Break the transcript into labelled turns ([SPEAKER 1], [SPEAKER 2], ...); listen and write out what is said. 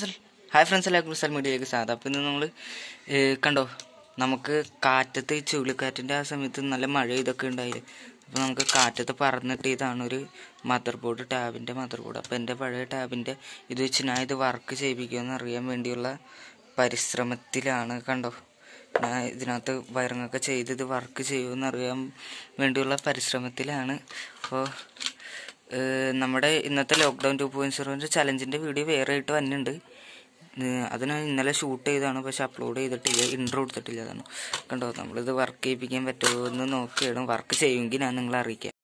[SPEAKER 1] Hi friends എല്ലാവർക്കും social മീഡിയയിലേക്ക് സാധാ അപ്പോൾ ഇന്ന് നമ്മൾ കണ്ടോ നമുക്ക് കാറ്റത്ത് ചുഴലിക്കാറ്റിന്റെ ആ സമയത്ത് നല്ല മഴ ഇതൊക്കെ ഉണ്ടായില്ലേ? അപ്പോൾ നമുക്ക് കാറ്റത്ത് പറന്നിട്ട് ഇതാണ് ഒരു മദർ ബോർഡ് ടാബിന്റെ മദർ ബോർഡ് അപ്പോൾ എന്റെ പഴയ ടാബിന്റെ ഇത് വെച്ച് ഞാൻ ഇത് വർക്ക് ചെയ്യിപ്പിക്കുമെന്ന് അറിയാൻ വേണ്ടിയുള്ള പരിശ്രമത്തിലാണ് കണ്ടോ. ഞാൻ ഇതിനകത്ത് വയറിങ്ങൊക്കെ ചെയ്ത് ഇത് വർക്ക് ചെയ്യുമെന്ന് അറിയാൻ വേണ്ടിയുള്ള പരിശ്രമത്തിലാണ്. അപ്പോൾ നമ്മുടെ ഇന്നത്തെ ലോക്ക്ഡൗൺ ടു പോയിന്റ് സീറോന്റെ ചലഞ്ചിന്റെ വീഡിയോ വേറെ ആയിട്ട് വന്നിട്ടുണ്ട്. അത് ഞാൻ ഇന്നലെ ഷൂട്ട് ചെയ്താണ് പക്ഷെ അപ്ലോഡ് ചെയ്തിട്ടില്ല ഇൻട്രോ എടുത്തിട്ടില്ല അതാണ്. കണ്ടോ നമ്മളിത് വർക്ക് ചെയ്യിപ്പിക്കാൻ പറ്റുമോ എന്ന് നോക്കിയാണ് വർക്ക് ചെയ്യുമെങ്കിൽ ഞാൻ നിങ്ങളെ അറിയിക്കാം.